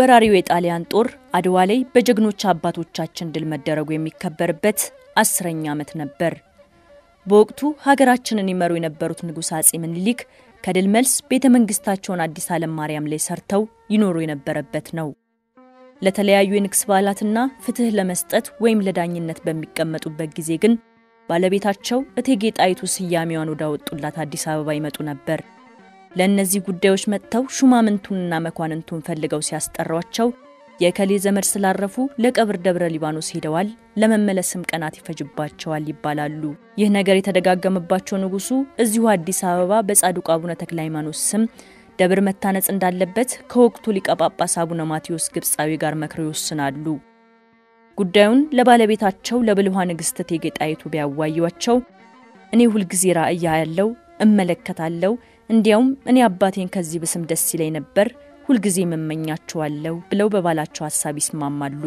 ወራሪው የጣሊያን ጦር አድዋ ላይ በጀግኖች አባቶቻችን ድል መደረጉ የሚከበርበት አስረኛ ዓመት ነበር። በወቅቱ ሀገራችንን ይመሩ የነበሩት ንጉሥ አጼ ምኒልክ ከድል መልስ ቤተ መንግስታቸውን አዲስ ዓለም ማርያም ላይ ሰርተው ይኖሩ የነበረበት ነው። ለተለያዩ የንግስ በዓላትና ፍትህ ለመስጠት ወይም ለዳኝነት በሚቀመጡበት ጊዜ ግን ባለቤታቸው እቴጌ ጣይቱ ስያሜዋን ወዳወጡላት አዲስ አበባ ይመጡ ነበር። ለእነዚህ ጉዳዮች መጥተው ሹማምንቱንና መኳንንቱን ፈልገው ሲያስጠሯቸው የከሌ ዘመድ ስላረፉ ለቀብር ደብረ ሊባኖስ ሄደዋል፣ ለመመለስም ቀናት ይፈጅባቸዋል ይባላሉ። ይህ ነገር የተደጋገመባቸው ንጉሱ እዚሁ አዲስ አበባ በጻድቁ አቡነ ተክለ ሃይማኖት ስም ደብር መታነጽ እንዳለበት ከወቅቱ ሊቀ ጳጳስ አቡነ ማቴዎስ ግብፃዊ ጋር መክረው ይወስናሉ። ጉዳዩን ለባለቤታቸው ለብልኋ ንግሥት እቴጌ ጣይቱ ቢያዋዩቸው እኔ ሁልጊዜ ራእያ ያለው እመለከታለሁ፣ እንዲያውም እኔ አባቴን ከዚህ ብስም ደስ ይለኝ ነበር ሁልጊዜ መመኛቸዋለሁ ብለው በባላቸው ሀሳብ ይስማማሉ።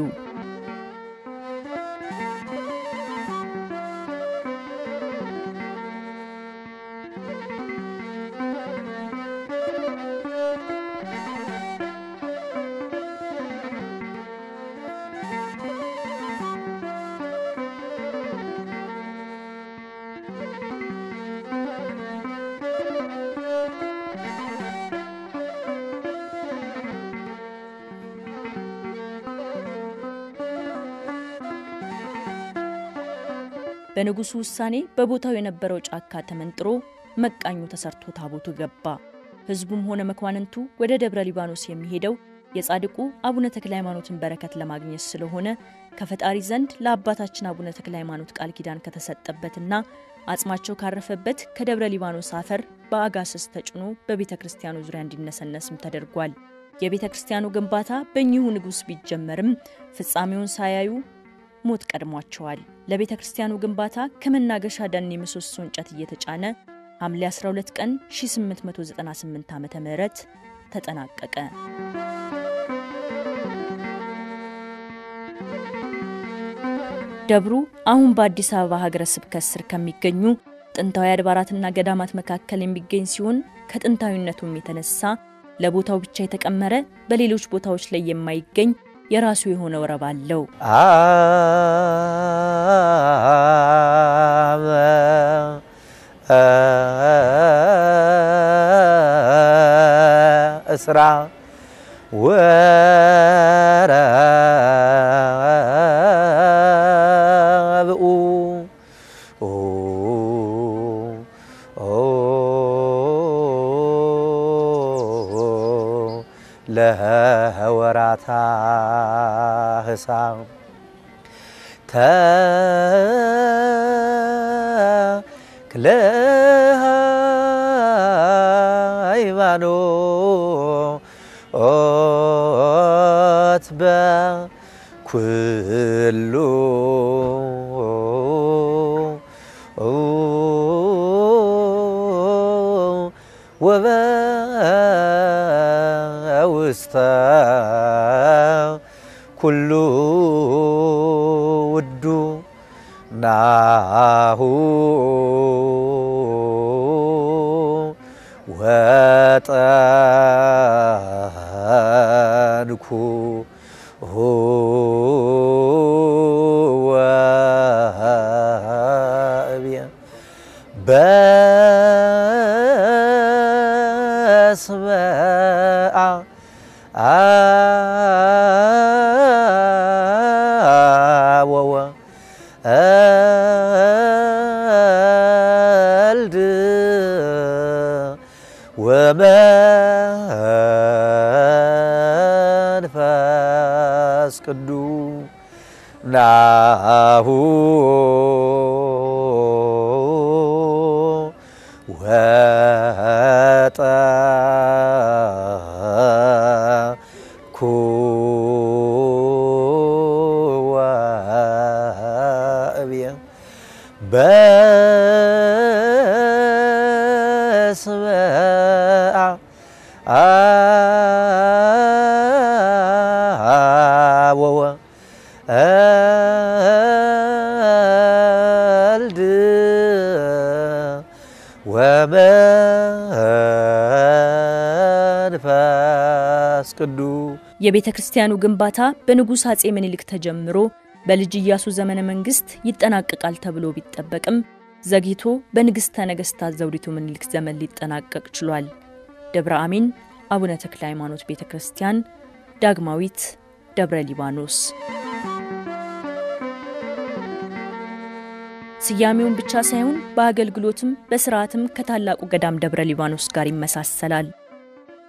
በንጉሱ ውሳኔ በቦታው የነበረው ጫካ ተመንጥሮ መቃኙ ተሰርቶ ታቦቱ ገባ። ሕዝቡም ሆነ መኳንንቱ ወደ ደብረ ሊባኖስ የሚሄደው የጻድቁ አቡነ ተክለ ሃይማኖትን በረከት ለማግኘት ስለሆነ ከፈጣሪ ዘንድ ለአባታችን አቡነ ተክለ ሃይማኖት ቃል ኪዳን ከተሰጠበትና አጽማቸው ካረፈበት ከደብረ ሊባኖስ አፈር በአጋስስ ተጭኖ በቤተ ክርስቲያኑ ዙሪያ እንዲነሰነስም ተደርጓል። የቤተ ክርስቲያኑ ግንባታ በእኚሁ ንጉሥ ቢጀመርም ፍጻሜውን ሳያዩ ሞት ቀድሟቸዋል። ለቤተ ክርስቲያኑ ግንባታ ከመናገሻ ደን የምሰሶ እንጨት እየተጫነ ሐምሌ 12 ቀን 1898 ዓ ም ተጠናቀቀ። ደብሩ አሁን በአዲስ አበባ ሀገረ ስብከት ስር ከሚገኙ ጥንታዊ አድባራትና ገዳማት መካከል የሚገኝ ሲሆን ከጥንታዊነቱም የተነሳ ለቦታው ብቻ የተቀመረ በሌሎች ቦታዎች ላይ የማይገኝ የራሱ የሆነ ወረብ አለው። እስራ ወረብኡ ለወራታ ህሳም ተክለ ሃይማኖት በኩሉ Saúl. የቤተ ክርስቲያኑ ግንባታ በንጉሥ አጼ ምኒልክ ተጀምሮ በልጅ ኢያሱ ዘመነ መንግስት ይጠናቀቃል ተብሎ ቢጠበቅም ዘግይቶ በንግሥተ ነገሥታት ዘውዲቱ ምኒልክ ዘመን ሊጠናቀቅ ችሏል። ደብረ አሚን አቡነ ተክለ ሃይማኖት ቤተ ክርስቲያን ዳግማዊት ደብረ ሊባኖስ። ስያሜውን ብቻ ሳይሆን በአገልግሎትም በስርዓትም ከታላቁ ገዳም ደብረ ሊባኖስ ጋር ይመሳሰላል።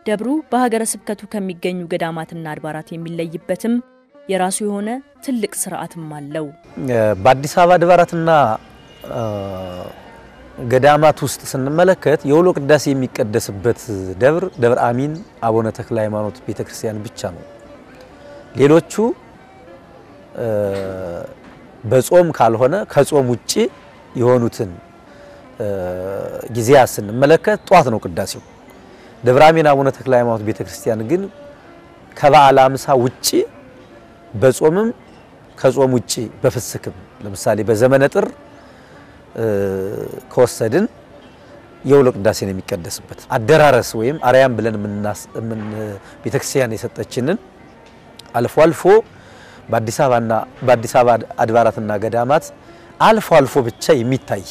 ደብሩ በሀገረ ስብከቱ ከሚገኙ ገዳማትና አድባራት የሚለይበትም የራሱ የሆነ ትልቅ ስርዓትም አለው። በአዲስ አበባ አድባራትና ገዳማት ውስጥ ስንመለከት የውሎ ቅዳሴ የሚቀደስበት ደብር ደብረ አሚን አቡነ ተክለ ሃይማኖት ቤተክርስቲያን ብቻ ነው። ሌሎቹ በጾም ካልሆነ ከጾም ውጪ የሆኑትን ጊዜያት ስንመለከት ጧት ነው ቅዳሴው። ደብረ አሚን አቡነ ተክለ ሃይማኖት ቤተክርስቲያን ግን ከበዓለ ሃምሳ ውጪ በጾምም ከጾም ውጪ በፍስክም ለምሳሌ በዘመነ ጥር ከወሰድን የውሎ ቅዳሴ ነው የሚቀደስበት። አደራረስ ወይም አርያም ብለን ቤተክርስቲያን የሰጠችንን አልፎ አልፎ በአዲስ አበባና በአዲስ አበባ አድባራትና ገዳማት አልፎ አልፎ ብቻ የሚታይ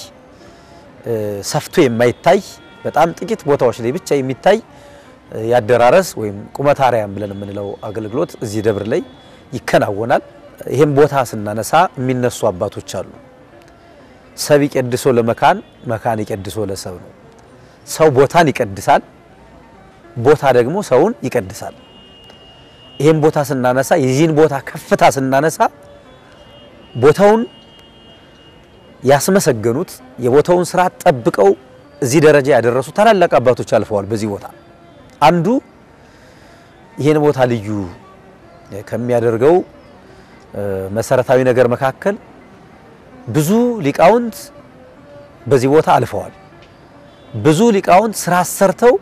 ሰፍቶ የማይታይ በጣም ጥቂት ቦታዎች ላይ ብቻ የሚታይ ያደራረስ ወይም ቁመት አርያም ብለን የምንለው አገልግሎት እዚህ ደብር ላይ ይከናወናል። ይህም ቦታ ስናነሳ የሚነሱ አባቶች አሉ። ሰብ ይቀድሶ ለመካን መካን ይቀድሶ ለሰብ ነው። ሰው ቦታን ይቀድሳል፣ ቦታ ደግሞ ሰውን ይቀድሳል። ይህም ቦታ ስናነሳ የዚህን ቦታ ከፍታ ስናነሳ ቦታውን ያስመሰገኑት የቦታውን ስራ ጠብቀው እዚህ ደረጃ ያደረሱ ታላላቅ አባቶች አልፈዋል። በዚህ ቦታ አንዱ ይህን ቦታ ልዩ ከሚያደርገው መሰረታዊ ነገር መካከል ብዙ ሊቃውንት በዚህ ቦታ አልፈዋል። ብዙ ሊቃውንት ስራ ሰርተው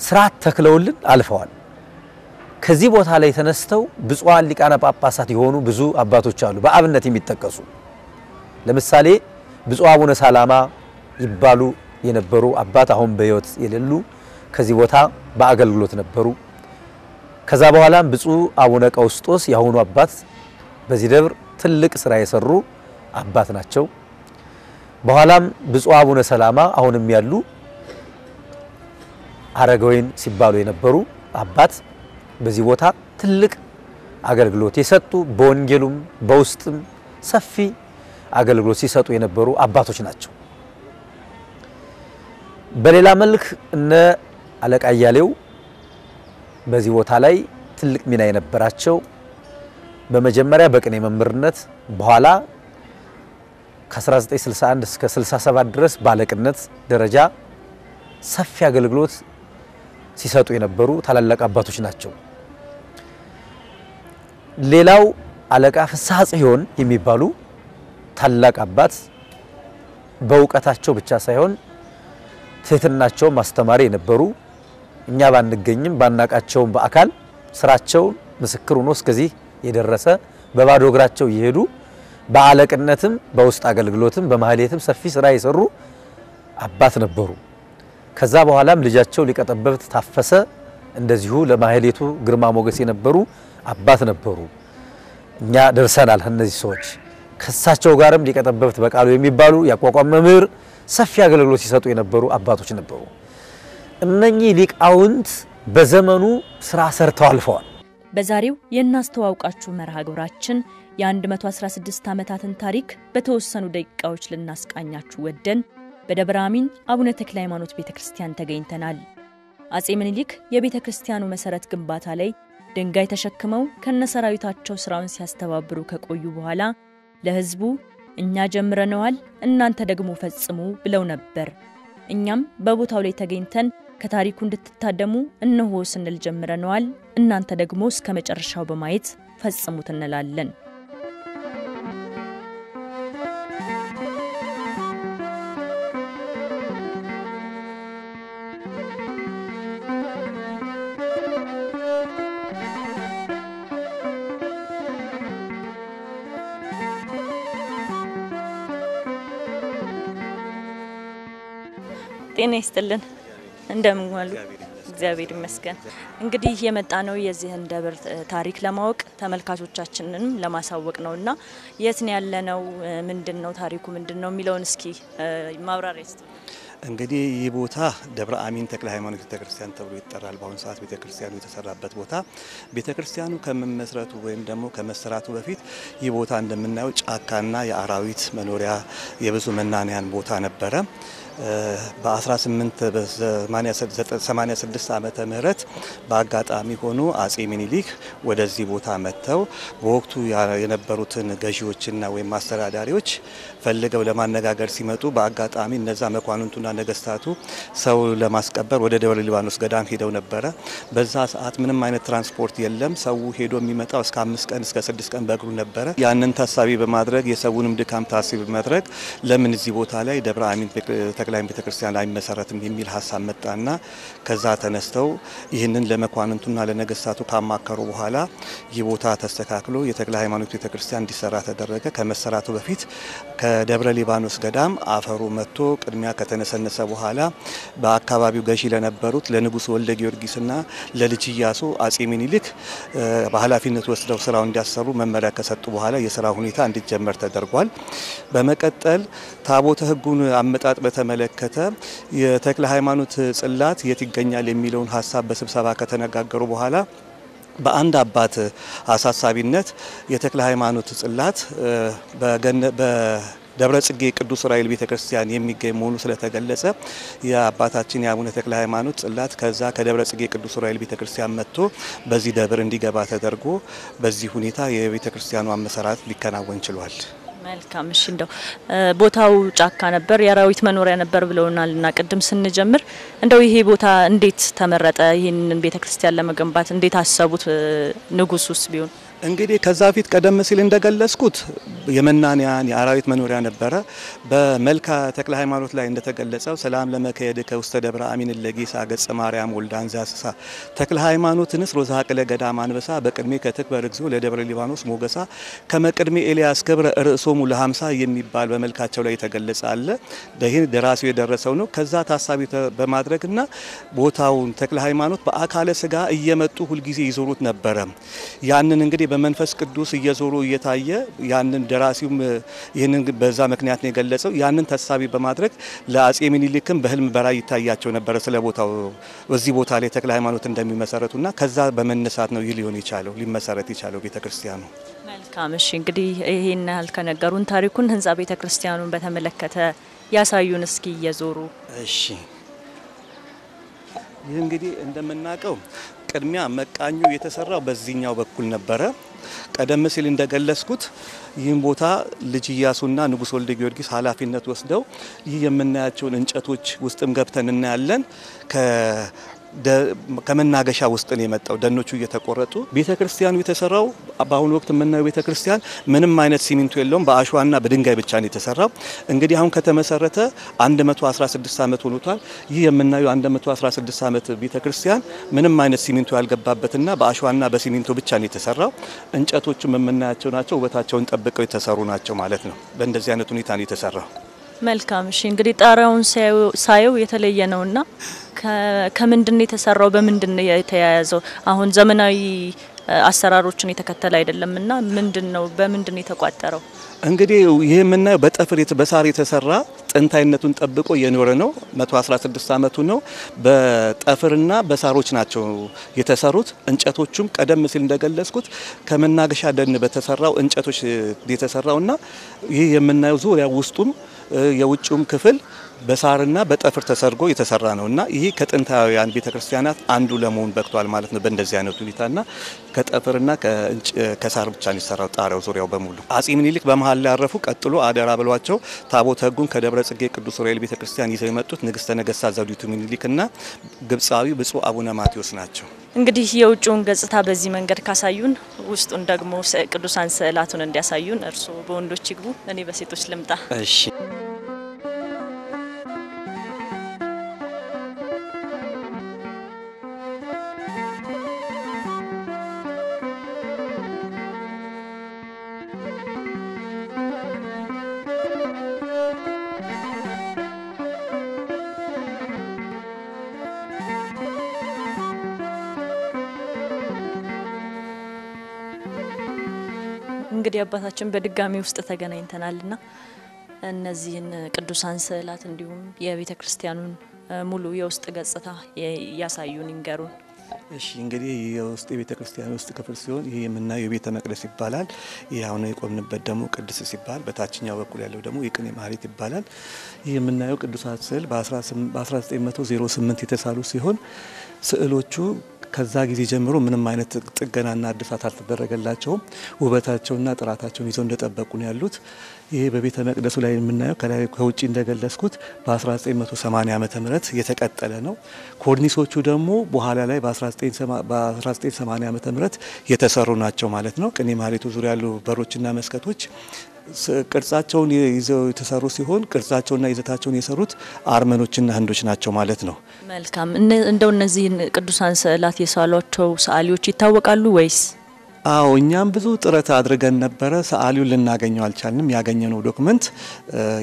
ስርዓት ተክለውልን አልፈዋል። ከዚህ ቦታ ላይ ተነስተው ብፁዓን ሊቃነ ጳጳሳት የሆኑ ብዙ አባቶች አሉ፣ በአብነት የሚጠቀሱ ለምሳሌ ብፁዕ አቡነ ሰላማ ይባሉ የነበሩ አባት አሁን በሕይወት የሌሉ ከዚህ ቦታ በአገልግሎት ነበሩ። ከዛ በኋላም ብፁዕ አቡነ ቀውስጦስ የአሁኑ አባት በዚህ ደብር ትልቅ ስራ የሰሩ አባት ናቸው። በኋላም ብፁዕ አቡነ ሰላማ አሁንም ያሉ አረጋወይን ሲባሉ የነበሩ አባት በዚህ ቦታ ትልቅ አገልግሎት የሰጡ በወንጌሉም በውስጥም ሰፊ አገልግሎት ሲሰጡ የነበሩ አባቶች ናቸው። በሌላ መልክ እነ አለቃ እያሌው በዚህ ቦታ ላይ ትልቅ ሚና የነበራቸው በመጀመሪያ በቅኔ መምህርነት በኋላ ከ1961 እስከ 67 ድረስ ባለቅነት ደረጃ ሰፊ አገልግሎት ሲሰጡ የነበሩ ታላላቅ አባቶች ናቸው። ሌላው አለቃ ፍስሐ ጽዮን የሚባሉ ታላቅ አባት በእውቀታቸው ብቻ ሳይሆን ትህትናቸውም አስተማሪ የነበሩ እኛ ባንገኝም ባናቃቸውም በአካል ስራቸውን ምስክር ሆኖ እስከዚህ የደረሰ በባዶ እግራቸው እየሄዱ በአለቅነትም በውስጥ አገልግሎትም በማህሌትም ሰፊ ስራ የሰሩ አባት ነበሩ። ከዛ በኋላም ልጃቸው ሊቀ ጠበብት ታፈሰ እንደዚሁ ለማህሌቱ ግርማ ሞገስ የነበሩ አባት ነበሩ። እኛ ደርሰናል። እነዚህ ሰዎች ከእሳቸው ጋርም ሊቀ ጠበብት በቃሉ የሚባሉ የአቋቋም መምህር ሰፊ አገልግሎት ሲሰጡ የነበሩ አባቶች ነበሩ። እነኚህ ሊቃውንት በዘመኑ ስራ ሰርተው አልፈዋል። በዛሬው የእናስተዋውቃችሁ መርሃ ግብራችን የ116 ዓመታትን ታሪክ በተወሰኑ ደቂቃዎች ልናስቃኛችሁ ወደን በደብረ አሚን አቡነ ተክለ ሃይማኖት ቤተ ክርስቲያን ተገኝተናል። አጼ ምኒልክ የቤተ ክርስቲያኑ መሠረት ግንባታ ላይ ድንጋይ ተሸክመው ከነሰራዊታቸው ሥራውን ሲያስተባብሩ ከቆዩ በኋላ ለሕዝቡ እኛ ጀምረነዋል፣ እናንተ ደግሞ ፈጽሙ ብለው ነበር። እኛም በቦታው ላይ ተገኝተን ከታሪኩ እንድትታደሙ እነሆ ስንል ጀምረነዋል፣ እናንተ ደግሞ እስከ መጨረሻው በማየት ፈጽሙት እንላለን። ጤና ይስጥልን። እንደምን ዋሉ? እግዚአብሔር ይመስገን። እንግዲህ የመጣ ነው የዚህን ደብር ታሪክ ለማወቅ ተመልካቾቻችንንም ለማሳወቅ ነው እና የት ነው ያለነው? ምንድን ነው ታሪኩ ምንድን ነው የሚለውን እስኪ ማብራሪያ እንግዲህ ይህ ቦታ ደብረ አሚን ተክለ ሃይማኖት ቤተክርስቲያን ተብሎ ይጠራል። በአሁኑ ሰዓት ቤተክርስቲያኑ የተሰራበት ቦታ ቤተክርስቲያኑ ከመመስረቱ ወይም ደግሞ ከመሰራቱ በፊት ይህ ቦታ እንደምናየው ጫካና የአራዊት መኖሪያ የብዙ መናንያን ቦታ ነበረ። በ1886 ዓመተ ምህረት በአጋጣሚ ሆኖ አጼ ሚኒሊክ ወደዚህ ቦታ መጥተው በወቅቱ የነበሩትን ገዢዎችና ወይም አስተዳዳሪዎች ፈልገው ለማነጋገር ሲመጡ በአጋጣሚ እነዛ መኳንንቱና ነገስታቱ ሰው ለማስቀበር ወደ ደብረ ሊባኖስ ገዳም ሄደው ነበረ። በዛ ሰዓት ምንም አይነት ትራንስፖርት የለም። ሰው ሄዶ የሚመጣው እስከ አምስት ቀን እስከ ስድስት ቀን በእግሩ ነበረ። ያንን ታሳቢ በማድረግ የሰውንም ድካም ታሳቢ በማድረግ ለምን እዚህ ቦታ ላይ ደብረ አሚን ተክለ ሃይማኖት ቤተክርስቲያን አይመሰረትም የሚል ሀሳብ መጣና ከዛ ተነስተው ይህንን ለመኳንንቱና ለነገስታቱ ካማከሩ በኋላ ይህ ቦታ ተስተካክሎ የተክለ ሃይማኖት ቤተክርስቲያን እንዲሰራ ተደረገ። ከመሰራቱ በፊት ከደብረ ሊባኖስ ገዳም አፈሩ መጥቶ ቅድሚያ ከተነሰነሰ በኋላ በአካባቢው ገዢ ለነበሩት ለንጉሥ ወልደ ጊዮርጊስና ለልጅ ኢያሱ አጼ ሚኒሊክ በኃላፊነት ወስደው ስራው እንዲያሰሩ መመሪያ ከሰጡ በኋላ የስራ ሁኔታ እንዲጀመር ተደርጓል። በመቀጠል ታቦተ ሕጉን አመጣጥ በተመለከተ የተክለ ሃይማኖት ጽላት የት ይገኛል የሚለውን ሀሳብ በስብሰባ ከተነጋገሩ በኋላ በአንድ አባት አሳሳቢነት የተክለ ሃይማኖት ጽላት በደብረ ጽጌ ቅዱስ ዑራኤል ቤተ ክርስቲያን የሚገኝ መሆኑ ስለተገለጸ የአባታችን የአቡነ ተክለ ሃይማኖት ጽላት ከዛ ከደብረ ጽጌ ቅዱስ ዑራኤል ቤተ ክርስቲያን መጥቶ በዚህ ደብር እንዲገባ ተደርጎ በዚህ ሁኔታ የቤተ ክርስቲያኑ አመሰራት ሊከናወን ችሏል። መልካም እሺ፣ እንደው ቦታው ጫካ ነበር፣ የአራዊት መኖሪያ ነበር ብለውናል እና ቅድም ስንጀምር እንደው ይሄ ቦታ እንዴት ተመረጠ? ይህንን ቤተክርስቲያን ለመገንባት እንዴት አሰቡት? ንጉሱስ ቢሆን እንግዲህ ከዛ ፊት ቀደም ሲል እንደገለጽኩት የመናንያን የአራዊት መኖሪያ ነበረ። በመልካ ተክለ ሃይማኖት ላይ እንደተገለጸው ሰላም ለመከየድ ከውስተ ደብረ አሚን ለጌሳ ገጸ ማርያም ወልዳን ዛስሳ ተክለ ሃይማኖትንስ ሮዛ ቅለ ገዳም አንበሳ በቅድሜ ከትክበር እግዚኦ ለደብረ ሊባኖስ ሞገሳ ከመቅድሜ ኤልያስ ክብረ ርእሶሙ ለሀምሳ የሚባል በመልካቸው ላይ የተገለጸ አለ። ይህን ደራሲው የደረሰው ነው። ከዛ ታሳቢ በማድረግና ቦታውን ተክለ ሃይማኖት በአካለ ስጋ እየመጡ ሁልጊዜ ይዞሩት ነበረ። ያንን እንግዲህ በመንፈስ ቅዱስ እየዞሩ እየታየ ያንን ደራሲውም ይህንን በዛ ምክንያት ነው የገለጸው። ያንን ታሳቢ በማድረግ ለአጼ ሚኒሊክም በህልም በራእይ ይታያቸው ነበረ ስለ ቦታው በዚህ ቦታ ላይ ተክለ ሃይማኖት እንደሚመሰረቱና ከዛ በመነሳት ነው ይህ ሊሆን የቻለው ሊመሰረት የቻለው ቤተ ክርስቲያኑ። መልካም እሺ፣ እንግዲህ ይህን ያህል ከነገሩን ታሪኩን ህንጻ ቤተ ክርስቲያኑን በተመለከተ ያሳዩን እስኪ እየዞሩ እሺ። ይህ እንግዲህ እንደምናውቀው ቅድሚያ መቃኙ የተሰራው በዚህኛው በኩል ነበረ። ቀደም ሲል እንደገለጽኩት ይህን ቦታ ልጅ ኢያሱና ንጉሥ ወልደ ጊዮርጊስ ኃላፊነት ወስደው ይህ የምናያቸውን እንጨቶች ውስጥም ገብተን እናያለን። ከመናገሻ ውስጥ ነው የመጣው። ደኖቹ እየተቆረጡ ቤተ ክርስቲያኑ የተሰራው በአሁኑ ወቅት የምናየው ቤተ ክርስቲያን ምንም አይነት ሲሚንቶ የለውም። በአሸዋና በድንጋይ ብቻ ነው የተሰራው። እንግዲህ አሁን ከተመሰረተ 116 ዓመት ሆኖቷል። ይህ የምናየው 116 ዓመት ቤተ ክርስቲያን ምንም አይነት ሲሚንቶ ያልገባበትና በአሸዋና በሲሚንቶ ብቻ ነው የተሰራው። እንጨቶቹም የምናያቸው ናቸው። ውበታቸውን ጠብቀው የተሰሩ ናቸው ማለት ነው። በእንደዚህ አይነት ሁኔታ ነው የተሰራው። መልካም እሺ። እንግዲህ ጣሪያውን ሳየው የተለየ ነውና ከምንድን ነው የተሰራው? በምንድን ነው የተያያዘው? አሁን ዘመናዊ አሰራሮችን የተከተለ አይደለምና ምንድን ነው በምንድን ነው የተቋጠረው? እንግዲህ ይህ የምናየው በጠፍር በሳር የተሰራ ጥንታዊነቱን ጠብቆ የኖረ ነው። 116 ዓመቱ ነው። በጠፍርና በሳሮች ናቸው የተሰሩት። እንጨቶቹም ቀደም ሲል እንደገለጽኩት ከመናገሻ ደን በተሰራው እንጨቶች የተሰራውና ይህ የምናየው ዙሪያ ውስጡም የውጭውም ክፍል በሳርና በጠፍር ተሰርጎ የተሰራ ነው እና ይህ ከጥንታውያን ቤተክርስቲያናት አንዱ ለመሆን በቅቷል ማለት ነው። በእንደዚህ አይነት ሁኔታና ከጠፍርና ከሳር ብቻ ነው የተሰራው ጣሪያው ዙሪያው በሙሉ። አጼ ምኒልክ በመሀል ላይ ያረፉ። ቀጥሎ አደራ ብሏቸው ታቦተ ሕጉን ከደብረ ጽጌ ቅዱስ ዑራኤል ቤተክርስቲያን ይዘው የመጡት ንግስተ ነገስታት ዘውዲቱ ምኒልክና ግብፃዊ ብፁዕ አቡነ ማቴዎስ ናቸው። እንግዲህ የውጭውን ገጽታ በዚህ መንገድ ካሳዩን ውስጡን ደግሞ ቅዱሳን ስዕላቱን እንዲያሳዩን እርስዎ በወንዶች ይግቡ፣ እኔ በሴቶች ልምጣ። እሺ። አባታችን በድጋሚ ውስጥ ተገናኝተናልና እነዚህን ቅዱሳን ስዕላት እንዲሁም የቤተ ክርስቲያኑን ሙሉ የውስጥ ገጽታ ያሳዩን ይንገሩን። እሺ እንግዲህ የውስጥ የቤተ ክርስቲያን ውስጥ ክፍል ሲሆን ይህ የምናየው የቤተ መቅደስ ይባላል። ይህ አሁን የቆምንበት ደግሞ ቅድስ ሲባል፣ በታችኛው በኩል ያለው ደግሞ የቅኔ ማህሌት ይባላል። ይህ የምናየው ቅዱሳት ስዕል በ1908 የተሳሉ ሲሆን ስዕሎቹ ከዛ ጊዜ ጀምሮ ምንም አይነት ጥገናና እድሳት አልተደረገላቸውም። ውበታቸውና ጥራታቸውን ይዘው እንደጠበቁ ነው ያሉት። ይሄ በቤተ መቅደሱ ላይ የምናየው ከላይ ከውጭ እንደገለጽኩት በ1980 ዓመተ ምህረት የተቀጠለ ነው። ኮርኒሶቹ ደግሞ በኋላ ላይ በ1980 ዓመተ ምህረት የተሰሩ ናቸው ማለት ነው። ቅኔ ማህሌቱ ዙሪያ ያሉ በሮችና መስኮቶች ቅርጻቸውን ይዘው የተሰሩ ሲሆን ቅርጻቸውና ይዘታቸውን የሰሩት አርመኖችና ህንዶች ናቸው ማለት ነው። መልካም። እንደው እነዚህን ቅዱሳን ስዕላት የሳሏቸው ሰዓሊዎች ይታወቃሉ ወይስ? አዎ እኛም ብዙ ጥረት አድርገን ነበረ። ሰዓሊውን ልናገኘው አልቻልንም። ያገኘነው ዶክመንት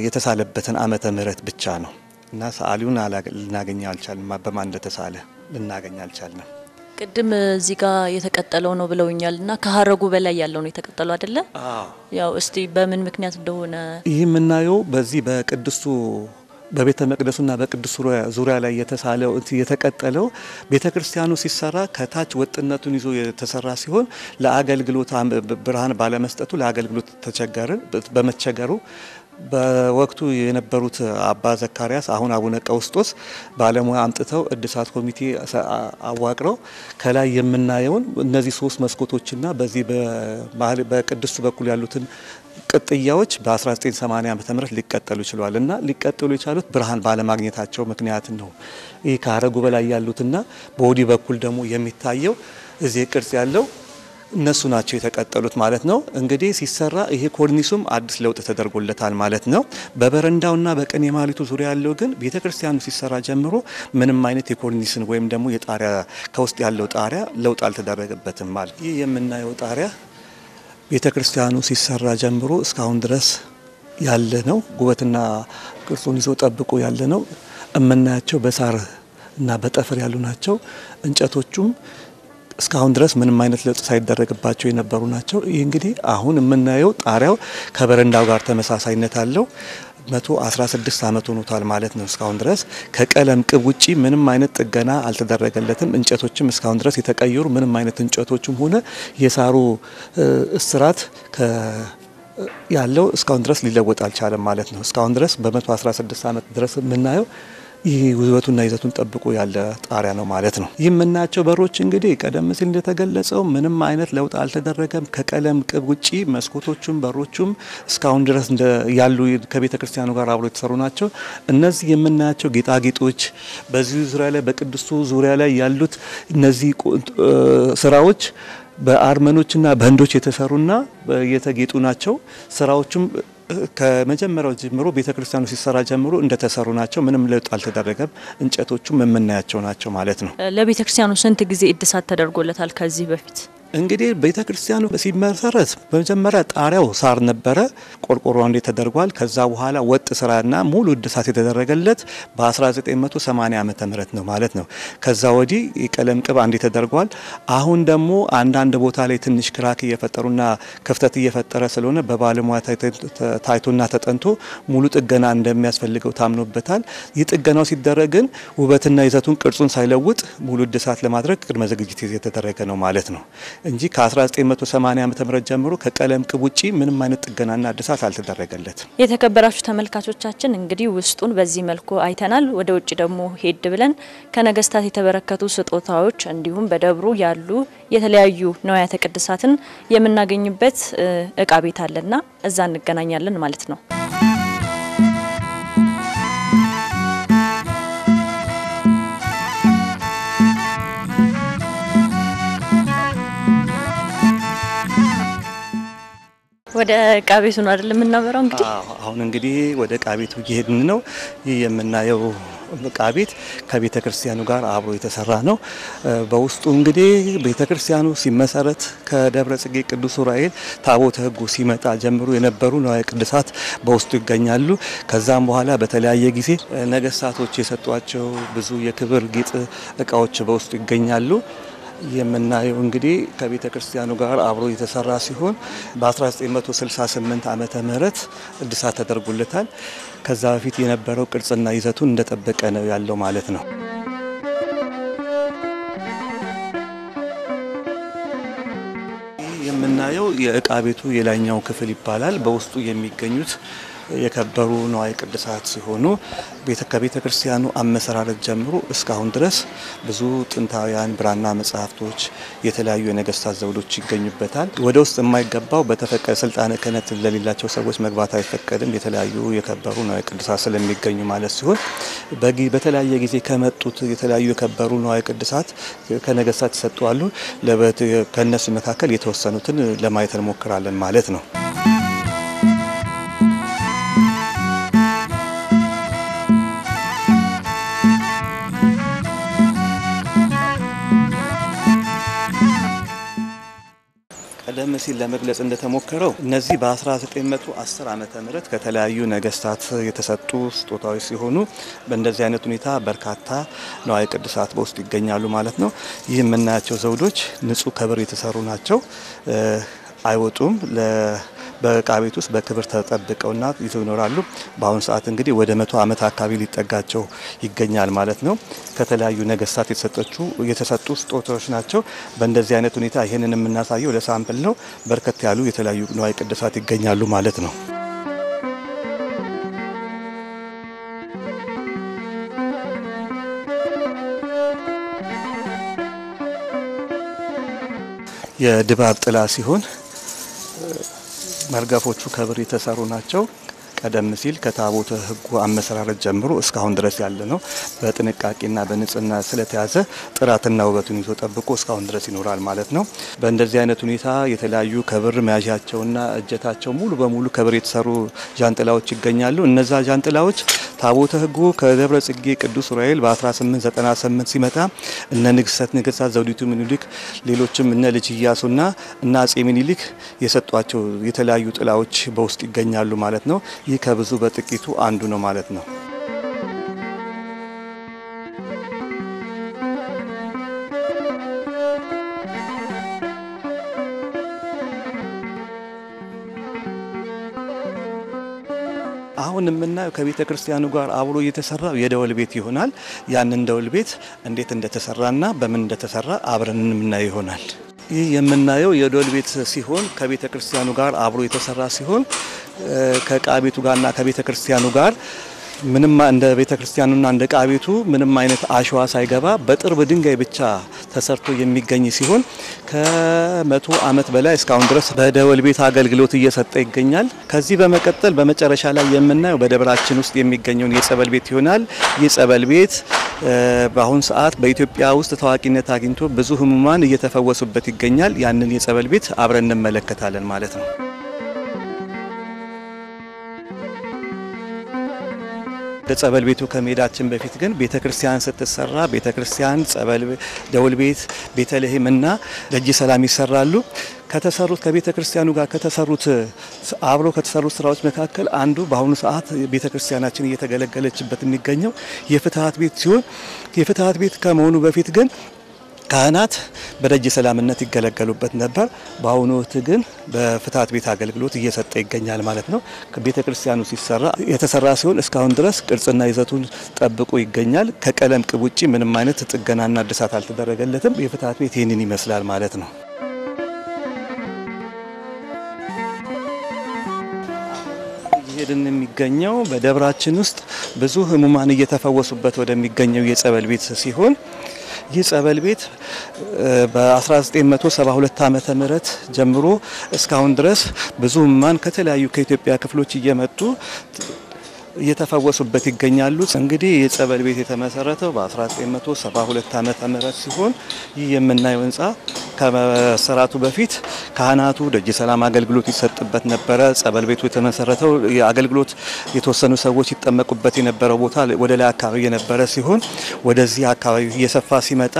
የተሳለበትን ዓመተ ምህረት ብቻ ነው እና ሰዓሊውን ልናገኘው አልቻልንም። በማን እንደተሳለ ልናገኝ አልቻልንም። ቅድም እዚህ ጋር የተቀጠለው ነው ብለውኛል እና ከሀረጉ በላይ ያለው ነው የተቀጠለው አይደለ? ያው እስቲ በምን ምክንያት እንደሆነ ይህ የምናየው በዚህ በቅዱሱ በቤተ መቅደሱና በቅዱስ ዙሪያ ላይ የተሳለው የተቀጠለው ቤተ ክርስቲያኑ ሲሰራ ከታች ወጥነቱን ይዞ የተሰራ ሲሆን ለአገልግሎት ብርሃን ባለመስጠቱ ለአገልግሎት ተቸገርን። በመቸገሩ በወቅቱ የነበሩት አባ ዘካርያስ አሁን አቡነ ቀውስጦስ ባለሙያ አምጥተው እድሳት ኮሚቴ አዋቅረው ከላይ የምናየውን እነዚህ ሶስት መስኮቶችና በዚህ በቅድስቱ በኩል ያሉትን ቅጥያዎች በ1980 ዓ ም ሊቀጠሉ ችለዋል እና ሊቀጠሉ የቻሉት ብርሃን ባለማግኘታቸው ምክንያት ነው። ይህ ከሀረጉ በላይ ያሉትና በወዲህ በኩል ደግሞ የሚታየው እዚህ ቅርጽ ያለው እነሱ ናቸው የተቀጠሉት ማለት ነው። እንግዲህ ሲሰራ ይሄ ኮርኒሱም አዲስ ለውጥ ተደርጎለታል ማለት ነው። በበረንዳውና በቅኔ ማህሌቱ ዙሪያ ያለው ግን ቤተ ክርስቲያኑ ሲሰራ ጀምሮ ምንም አይነት የኮርኒስን ወይም ደግሞ የጣሪያ ከውስጥ ያለው ጣሪያ ለውጥ አልተደረገበትም ማለት ይህ የምናየው ጣሪያ ቤተ ክርስቲያኑ ሲሰራ ጀምሮ እስካሁን ድረስ ያለ ነው። ውበትና ቅርጹን ይዞ ጠብቆ ያለ ነው። እምናያቸው በሳር እና በጠፍር ያሉ ናቸው። እንጨቶቹም እስካሁን ድረስ ምንም አይነት ለውጥ ሳይደረግባቸው የነበሩ ናቸው። ይህ እንግዲህ አሁን የምናየው ጣሪያው ከበረንዳው ጋር ተመሳሳይነት አለው። መቶ 16 ዓመት ሆኖታል ማለት ነው። እስካሁን ድረስ ከቀለም ቅብ ውጪ ምንም አይነት ጥገና አልተደረገለትም። እንጨቶችም እስካሁን ድረስ የተቀየሩ ምንም አይነት እንጨቶችም ሆነ የሳሩ እስራት ያለው እስካሁን ድረስ ሊለወጥ አልቻለም ማለት ነው። እስካሁን ድረስ በ116 ዓመት ድረስ የምናየው ይህ ውበቱና ይዘቱን ጠብቆ ያለ ጣሪያ ነው ማለት ነው። ይህ የምናያቸው በሮች እንግዲህ ቀደም ሲል እንደተገለጸው ምንም አይነት ለውጥ አልተደረገም። ከቀለም ቅብ ውጪ መስኮቶቹም በሮቹም እስካሁን ድረስ ያሉ ከቤተ ክርስቲያኑ ጋር አብሮ የተሰሩ ናቸው። እነዚህ የምናያቸው ጌጣጌጦች በዚህ ዙሪያ ላይ በቅድስቱ ዙሪያ ላይ ያሉት እነዚህ ስራዎች በአርመኖችና በህንዶች የተሰሩና የተጌጡ ናቸው። ስራዎቹም ከመጀመሪያው ጀምሮ ቤተ ክርስቲያኑ ሲሰራ ጀምሮ እንደተሰሩ ናቸው። ምንም ለውጥ አልተደረገም። እንጨቶቹም የምናያቸው ናቸው ማለት ነው። ለቤተ ክርስቲያኑ ስንት ጊዜ እድሳት ተደርጎለታል ከዚህ በፊት? እንግዲህ ቤተ ክርስቲያኑ ሲመሰረት በመጀመሪያ ጣሪያው ሳር ነበረ፣ ቆርቆሮ አንዴ ተደርጓል። ከዛ በኋላ ወጥ ስራና ሙሉ እድሳት የተደረገለት በ1980 ዓመተ ምህረት ነው ማለት ነው። ከዛ ወዲህ የቀለም ቅብ አንዴ ተደርጓል። አሁን ደግሞ አንዳንድ ቦታ ላይ ትንሽ ክራክ እየፈጠሩና ክፍተት እየፈጠረ ስለሆነ በባለሙያ ታይቶና ተጠንቶ ሙሉ ጥገና እንደሚያስፈልገው ታምኖበታል። ይህ ጥገናው ሲደረግ ግን ውበትና ይዘቱን ቅርጹን ሳይለውጥ ሙሉ እድሳት ለማድረግ ቅድመ ዝግጅት የተደረገ ነው ማለት ነው እንጂ ከ1980 ዓ.ም ጀምሮ ከቀለም ቅብ ውጪ ምንም አይነት ጥገናና እድሳት አልተደረገለትም። የተከበራችሁ ተመልካቾቻችን እንግዲህ ውስጡን በዚህ መልኩ አይተናል። ወደ ውጭ ደግሞ ሄድ ብለን ከነገስታት የተበረከቱ ስጦታዎች እንዲሁም በደብሩ ያሉ የተለያዩ ንዋያተ ቅድሳትን የምናገኝበት እቃ ቤት አለና እዛ እንገናኛለን ማለት ነው። ወደ እቃ ቤቱ ነው አይደል የምናበራው? እንግዲህ አሁን እንግዲህ ወደ እቃ ቤቱ እየሄድን ነው። ይህ የምናየው እቃ ቤት ከቤተ ክርስቲያኑ ጋር አብሮ የተሰራ ነው። በውስጡ እንግዲህ ቤተ ክርስቲያኑ ሲመሰረት ከደብረ ጽጌ ቅዱስ ዑራኤል ታቦተ ሕጉ ሲመጣ ጀምሮ የነበሩ ንዋየ ቅድሳት በውስጡ ይገኛሉ። ከዛም በኋላ በተለያየ ጊዜ ነገስታቶች የሰጧቸው ብዙ የክብር ጌጥ እቃዎች በውስጡ ይገኛሉ። የምናየው እንግዲህ ከቤተ ክርስቲያኑ ጋር አብሮ የተሰራ ሲሆን በ1968 ዓመተ ምህረት እድሳት ተደርጎለታል። ከዛ በፊት የነበረው ቅርጽና ይዘቱን እንደጠበቀ ነው ያለው ማለት ነው። የምናየው የእቃ ቤቱ የላይኛው ክፍል ይባላል። በውስጡ የሚገኙት የከበሩ ንዋየ ቅድሳት ሲሆኑ ከቤተ ክርስቲያኑ አመሰራረት ጀምሮ እስካሁን ድረስ ብዙ ጥንታውያን ብራና መጽሐፍቶች፣ የተለያዩ የነገስታት ዘውዶች ይገኙበታል። ወደ ውስጥ የማይገባው በተፈቀደ ስልጣነ ክህነት ለሌላቸው ሰዎች መግባት አይፈቀድም። የተለያዩ የከበሩ ንዋየ ቅድሳት ስለሚገኙ ማለት ሲሆን በተለያየ ጊዜ ከመጡት የተለያዩ የከበሩ ንዋየ ቅድሳት ከነገስታት ይሰጡ አሉ። ከእነሱ መካከል የተወሰኑትን ለማየት እንሞክራለን ማለት ነው። ቀደም ሲል ለመግለጽ እንደተሞከረው እነዚህ በ1910 ዓመተ ምህረት ከተለያዩ ነገስታት የተሰጡ ስጦታዎች ሲሆኑ በእንደዚህ አይነት ሁኔታ በርካታ ንዋየ ቅድሳት በውስጡ ይገኛሉ ማለት ነው። ይህ የምናያቸው ዘውዶች ንጹህ ከብር የተሰሩ ናቸው። አይወጡም። በእቃ ቤት ውስጥ በክብር ተጠብቀውና ይዘው ይኖራሉ። በአሁኑ ሰዓት እንግዲህ ወደ መቶ ዓመት አካባቢ ሊጠጋቸው ይገኛል ማለት ነው። ከተለያዩ ነገስታት የተሰጡ ስጦታዎች ናቸው። በእንደዚህ አይነት ሁኔታ ይህንን የምናሳየው ለሳምፕል ነው። በርከት ያሉ የተለያዩ ንዋየ ቅድሳት ይገኛሉ ማለት ነው። የድባብ ጥላ ሲሆን መርገፎቹ ከብር የተሰሩ ናቸው። ቀደም ሲል ከታቦተ ሕጉ አመሰራረት ጀምሮ እስካሁን ድረስ ያለ ነው። በጥንቃቄና በንጽህና ስለተያዘ ጥራትና ውበቱን ይዞ ጠብቆ እስካሁን ድረስ ይኖራል ማለት ነው። በእንደዚህ አይነት ሁኔታ የተለያዩ ከብር መያዣቸውና እጀታቸው ሙሉ በሙሉ ከብር የተሰሩ ዣንጥላዎች ይገኛሉ። እነዛ ዣንጥላዎች ታቦተ ሕጉ ከደብረ ጽጌ ቅዱስ ዑራኤል በ1898 ሲመጣ እነ ንግስት ንግስታት ዘውዲቱ ምኒልክ ሌሎችም እነ ልጅ ኢያሱና እነ አጼ ምኒልክ የሰጧቸው የተለያዩ ጥላዎች በውስጥ ይገኛሉ ማለት ነው። ይህ ከብዙ በጥቂቱ አንዱ ነው ማለት ነው። አሁን የምናየው ከቤተ ክርስቲያኑ ጋር አብሮ እየተሰራው የደወል ቤት ይሆናል። ያንን ደወል ቤት እንዴት እንደተሰራና በምን እንደተሰራ አብረን የምናየው ይሆናል። ይህ የምናየው የደወል ቤት ሲሆን ከቤተ ክርስቲያኑ ጋር አብሮ የተሰራ ሲሆን ከእቃ ቤቱ ጋርና ከቤተ ክርስቲያኑ ጋር ምንም እንደ ቤተ ክርስቲያኑና እንደ እቃ ቤቱ ምንም አይነት አሸዋ ሳይገባ በጥርብ ድንጋይ ብቻ ተሰርቶ የሚገኝ ሲሆን ከመቶ ዓመት በላይ እስካሁን ድረስ በደወል ቤት አገልግሎት እየሰጠ ይገኛል። ከዚህ በመቀጠል በመጨረሻ ላይ የምናየው በደብራችን ውስጥ የሚገኘውን የጸበል ቤት ይሆናል። ይህ ጸበል ቤት በአሁኑ ሰዓት በኢትዮጵያ ውስጥ ታዋቂነት አግኝቶ ብዙ ሕሙማን እየተፈወሱበት ይገኛል። ያንን የጸበል ቤት አብረን እንመለከታለን ማለት ነው። ወደ ጸበል ቤቱ ከመሄዳችን በፊት ግን ቤተ ክርስቲያን ስትሰራ ቤተ ክርስቲያን፣ ጸበል፣ ደውል ቤት፣ ቤተልሔም እና ደጅ ሰላም ይሰራሉ። ከተሰሩት ከቤተ ክርስቲያኑ ጋር ከተሰሩት አብሮ ከተሰሩት ስራዎች መካከል አንዱ በአሁኑ ሰዓት ቤተ ክርስቲያናችን እየተገለገለችበት የሚገኘው የፍትሐት ቤት ሲሆን የፍትሐት ቤት ከመሆኑ በፊት ግን ካህናት በደጅ ሰላምነት ይገለገሉበት ነበር። በአሁኑ ወቅት ግን በፍትሐት ቤት አገልግሎት እየሰጠ ይገኛል ማለት ነው። ቤተ ክርስቲያኑ ሲሰራ የተሰራ ሲሆን እስካሁን ድረስ ቅርጽና ይዘቱን ጠብቆ ይገኛል። ከቀለም ቅብ ውጭ ምንም አይነት ጥገናና እድሳት አልተደረገለትም። የፍትሐት ቤት ይህንን ይመስላል ማለት ነው። እየሄድን የሚገኘው በደብራችን ውስጥ ብዙ ሕሙማን እየተፈወሱበት ወደሚገኘው የጸበል ቤት ሲሆን ይህ ጸበል ቤት በ1972 ዓመተ ምህረት ጀምሮ እስካሁን ድረስ ብዙ ሕሙማን ከተለያዩ ከኢትዮጵያ ክፍሎች እየመጡ እየተፈወሱበት ይገኛሉ። እንግዲህ የጸበል ቤት የተመሰረተው በ1972 ዓመተ ምህረት ሲሆን ይህ የምናየው ህንፃ ከመሰራቱ በፊት ካህናቱ ደጅ ሰላም አገልግሎት ይሰጥበት ነበረ። ጸበል ቤቱ የተመሰረተው የአገልግሎት የተወሰኑ ሰዎች ይጠመቁበት የነበረው ቦታ ወደ ላይ አካባቢ የነበረ ሲሆን ወደዚህ አካባቢ እየሰፋ ሲመጣ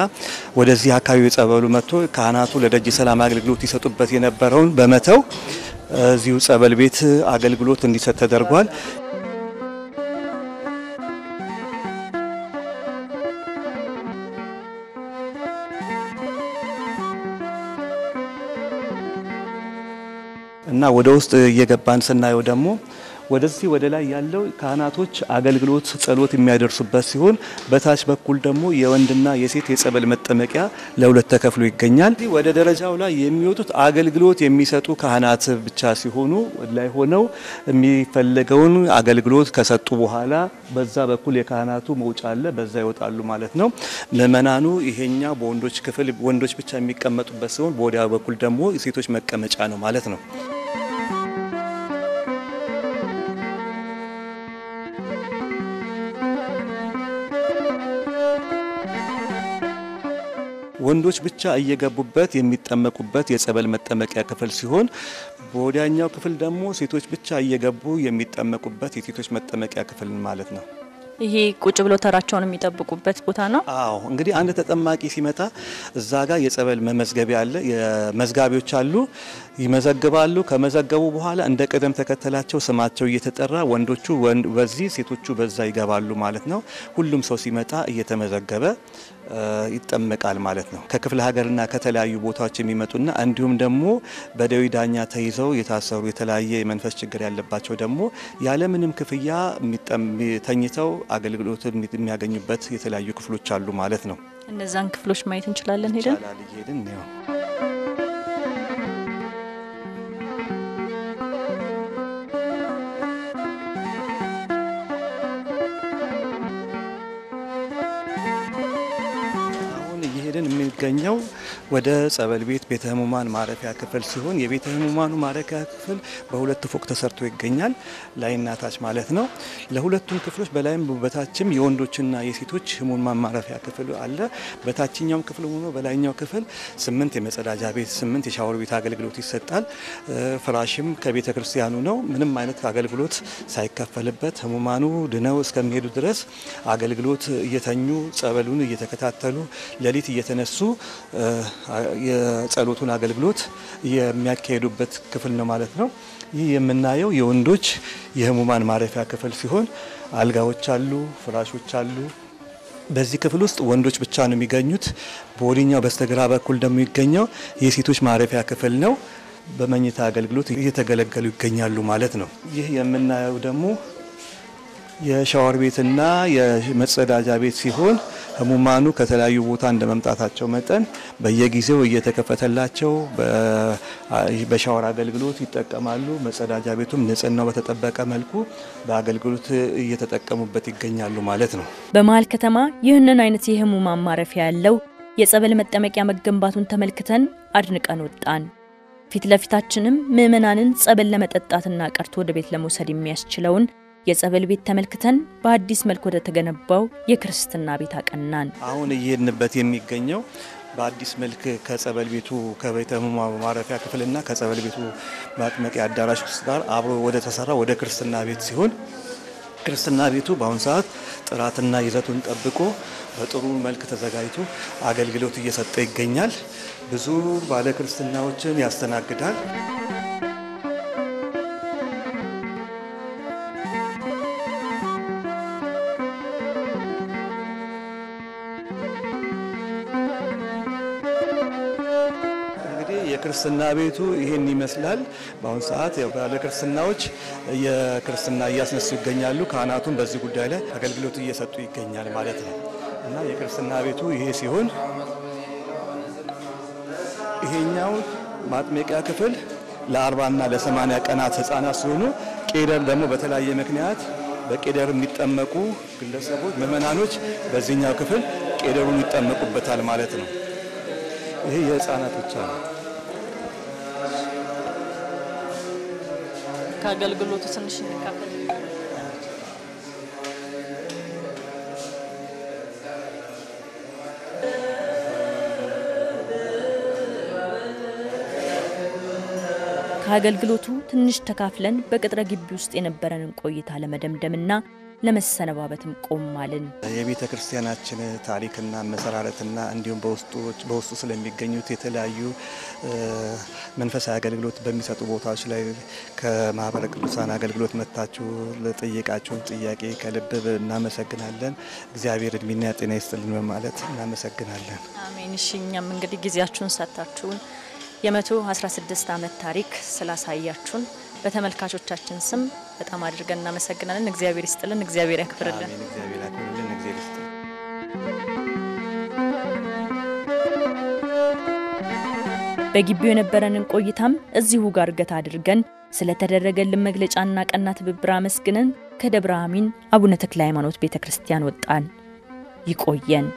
ወደዚህ አካባቢ የጸበሉ መጥቶ ካህናቱ ለደጅ ሰላም አገልግሎት ይሰጡበት የነበረውን በመተው እዚሁ ጸበል ቤት አገልግሎት እንዲሰጥ ተደርጓል። እና ወደ ውስጥ እየገባን ስናየው ደግሞ ወደዚህ ወደ ላይ ያለው ካህናቶች አገልግሎት ጸሎት የሚያደርሱበት ሲሆን በታች በኩል ደግሞ የወንድና የሴት የጸበል መጠመቂያ ለሁለት ተከፍሎ ይገኛል። ወደ ደረጃው ላይ የሚወጡት አገልግሎት የሚሰጡ ካህናት ብቻ ሲሆኑ ላይ ሆነው የሚፈለገውን አገልግሎት ከሰጡ በኋላ በዛ በኩል የካህናቱ መውጫ አለ፣ በዛ ይወጣሉ ማለት ነው። ምእመናኑ ይሄኛ በወንዶች ክፍል ወንዶች ብቻ የሚቀመጡበት ሲሆን በወዲያ በኩል ደግሞ የሴቶች መቀመጫ ነው ማለት ነው። ወንዶች ብቻ እየገቡበት የሚጠመቁበት የጸበል መጠመቂያ ክፍል ሲሆን በወዲያኛው ክፍል ደግሞ ሴቶች ብቻ እየገቡ የሚጠመቁበት የሴቶች መጠመቂያ ክፍል ማለት ነው። ይሄ ቁጭ ብሎ ተራቸውን የሚጠብቁበት ቦታ ነው። አዎ እንግዲህ አንድ ተጠማቂ ሲመጣ እዛ ጋር የጸበል መመዝገቢያ አለ፣ የመዝጋቢዎች አሉ፣ ይመዘግባሉ። ከመዘገቡ በኋላ እንደ ቅደም ተከተላቸው ስማቸው እየተጠራ ወንዶቹ በዚህ ሴቶቹ በዛ ይገባሉ ማለት ነው። ሁሉም ሰው ሲመጣ እየተመዘገበ ይጠመቃል ማለት ነው። ከክፍለ ሀገርና ከተለያዩ ቦታዎች የሚመጡና እንዲሁም ደግሞ በደዌ ዳኛ ተይዘው የታሰሩ የተለያየ የመንፈስ ችግር ያለባቸው ደግሞ ያለምንም ክፍያ ተኝተው አገልግሎት የሚያገኙበት የተለያዩ ክፍሎች አሉ ማለት ነው። እነዛን ክፍሎች ማየት እንችላለን ሄደን እየሄድን የሚገኘው ወደ ጸበል ቤት ቤተ ሕሙማን ማረፊያ ክፍል ሲሆን የቤተ ሕሙማኑ ማረፊያ ክፍል በሁለት ፎቅ ተሰርቶ ይገኛል፣ ላይና ታች ማለት ነው። ለሁለቱም ክፍሎች በላይም በታችም የወንዶችና የሴቶች ሕሙማን ማረፊያ ክፍል አለ። በታችኛውም ክፍል ሆኖ በላይኛው ክፍል ስምንት የመጸዳጃ ቤት፣ ስምንት የሻወር ቤት አገልግሎት ይሰጣል። ፍራሽም ከቤተ ክርስቲያኑ ነው። ምንም አይነት አገልግሎት ሳይከፈልበት ሕሙማኑ ድነው እስከሚሄዱ ድረስ አገልግሎት እየተኙ ጸበሉን እየተከታተሉ ሌሊት እየተነሱ የጸሎቱን አገልግሎት የሚያካሄዱበት ክፍል ነው ማለት ነው። ይህ የምናየው የወንዶች የህሙማን ማረፊያ ክፍል ሲሆን አልጋዎች አሉ፣ ፍራሾች አሉ። በዚህ ክፍል ውስጥ ወንዶች ብቻ ነው የሚገኙት። በወዲኛው በስተግራ በኩል ደግሞ የሚገኘው የሴቶች ማረፊያ ክፍል ነው። በመኝታ አገልግሎት እየተገለገሉ ይገኛሉ ማለት ነው። ይህ የምናየው ደግሞ የሻወር ቤትና የመጸዳጃ ቤት ሲሆን ህሙማኑ ከተለያዩ ቦታ እንደ መምጣታቸው መጠን በየጊዜው እየተከፈተላቸው በሻወር አገልግሎት ይጠቀማሉ። መጸዳጃ ቤቱም ንጽህናው በተጠበቀ መልኩ በአገልግሎት እየተጠቀሙበት ይገኛሉ ማለት ነው። በመሀል ከተማ ይህንን አይነት የህሙማን ማረፊያ ያለው የጸበል መጠመቂያ መገንባቱን ተመልክተን አድንቀን ወጣን። ፊት ለፊታችንም ምዕመናንን ጸበል ለመጠጣትና ቀርቶ ወደ ቤት ለመውሰድ የሚያስችለውን የጸበል ቤት ተመልክተን በአዲስ መልክ ወደ ተገነባው የክርስትና ቤት አቀናን። አሁን እየሄድንበት የሚገኘው በአዲስ መልክ ከጸበል ቤቱ ከቤተ ሕሙማን ማረፊያ ክፍልና ከጸበል ቤቱ ማጥመቂያ አዳራሽ ውስጥ ጋር አብሮ ወደ ተሰራ ወደ ክርስትና ቤት ሲሆን ክርስትና ቤቱ በአሁኑ ሰዓት ጥራትና ይዘቱን ጠብቆ በጥሩ መልክ ተዘጋጅቶ አገልግሎት እየሰጠ ይገኛል። ብዙ ባለ ክርስትናዎችን ያስተናግዳል። የክርስትና ቤቱ ይህን ይመስላል። በአሁኑ ሰዓት ባለ ክርስትናዎች የክርስትና እያስነሱ ይገኛሉ። ካህናቱም በዚህ ጉዳይ ላይ አገልግሎት እየሰጡ ይገኛል ማለት ነው እና የክርስትና ቤቱ ይሄ ሲሆን ይሄኛው ማጥመቂያ ክፍል ለአርባና ለሰማንያ ቀናት ህጻናት ሲሆኑ ቄደር ደግሞ በተለያየ ምክንያት በቄደር የሚጠመቁ ግለሰቦች ምዕመናኖች በዚህኛው ክፍል ቄደሩን ይጠመቁበታል ማለት ነው። ይሄ የህፃናት ብቻ ነው። ከአገልግሎቱ ትንሽ እንካፈል። ከአገልግሎቱ ትንሽ ተካፍለን በቅጥረ ግቢ ውስጥ የነበረንን ቆይታ ለመደምደምና ለመሰነባበትም ቆማልን። የቤተ ክርስቲያናችን ታሪክና መሰራረትና እንዲሁም በውስጡ ስለሚገኙት የተለያዩ መንፈሳዊ አገልግሎት በሚሰጡ ቦታዎች ላይ ከማህበረ ቅዱሳን አገልግሎት መጥታችሁ ለጠየቃችሁን ጥያቄ ከልብ እናመሰግናለን። እግዚአብሔር እድሜና ጤና ይስጥልን በማለት እናመሰግናለን። አሜን። እሺ፣ እኛም እንግዲህ ጊዜያችሁን ሰጥታችሁን የ116 ዓመት ታሪክ ስላሳያችሁን በተመልካቾቻችን ስም በጣም አድርገን እናመሰግናለን። እግዚአብሔር ይስጥልን፣ እግዚአብሔር ያክብርልን። በግቢው የነበረንን ቆይታም እዚሁ ጋር ገታ አድርገን ስለተደረገልን መግለጫና ቀና ትብብር አመስግነን ከደብረ አሚን አቡነ ተክለ ሃይማኖት ቤተ ክርስቲያን ወጣን። ይቆየን።